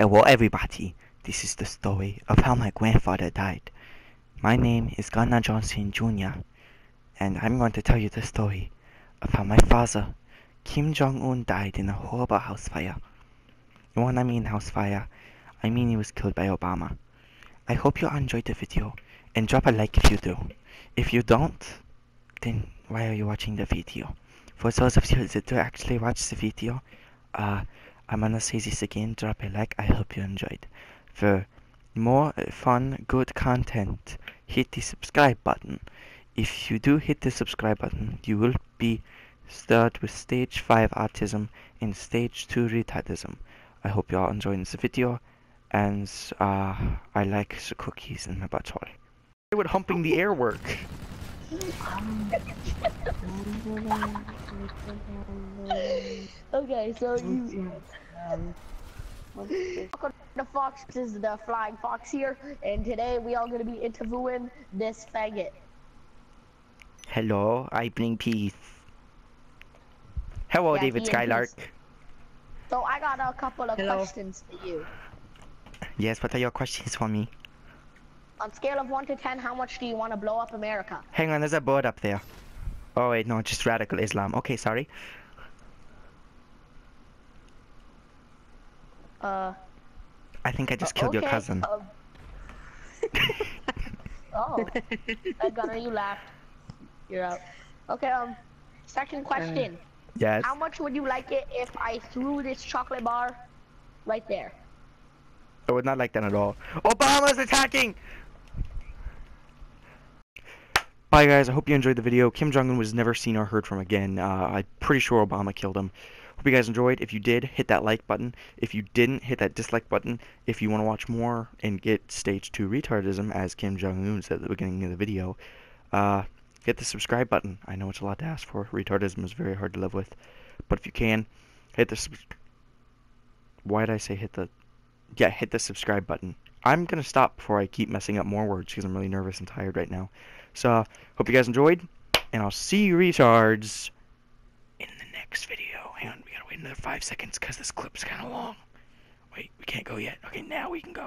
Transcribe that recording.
Hello everybody, this is the story of how my grandfather died. My name is Gunnar Johnson Jr. and I'm going to tell you the story of how my father, Kim Jong-un died in a horrible house fire. And when I mean house fire, I mean he was killed by Obama. I hope you enjoyed the video and drop a like if you do. If you don't, then why are you watching the video? For those of you that do actually watch the video, uh, I'm gonna say this again, drop a like, I hope you enjoyed. For more fun, good content, hit the subscribe button. If you do hit the subscribe button, you will be started with stage 5 autism and stage 2 retardism. I hope you all enjoyed this video, and uh, I like the cookies in my butthole. Would humping the air work? Okay, so you. Welcome to the Fox. This is the Flying Fox here, and today we are going to be interviewing this faggot. Hello, I bring peace. Hello, Yeah, David Skylark. So I got a couple of Hello. questions for you. Yes, what are your questions for me? On scale of one to ten, how much do you want to blow up America? Hang on, there's a bird up there. Oh wait, no, just radical Islam. Okay, sorry. Uh. I think I just uh, killed your cousin. um, oh, got you laughed. You're out. Okay. Um. Second question. Yes. How much would you like it if I threw this chocolate bar right there? I would not like that at all. Obama's attacking! Bye guys, I hope you enjoyed the video. Kim Jong-un was never seen or heard from again. Uh, I'm pretty sure Obama killed him. Hope you guys enjoyed. If you did, hit that like button. If you didn't, hit that dislike button. If you want to watch more and get stage 2 retardism, as Kim Jong-un said at the beginning of the video, uh, hit the subscribe button. I know it's a lot to ask for. Retardism is very hard to live with. But if you can, hit the... Why did I say hit the... Yeah, hit the subscribe button. I'm going to stop before I keep messing up more words because I'm really nervous and tired right now. So, hope you guys enjoyed, and I'll see you retards in the next video. Hang on, we gotta wait another five seconds because this clip's kind of long. Wait, we can't go yet. Okay, now we can go.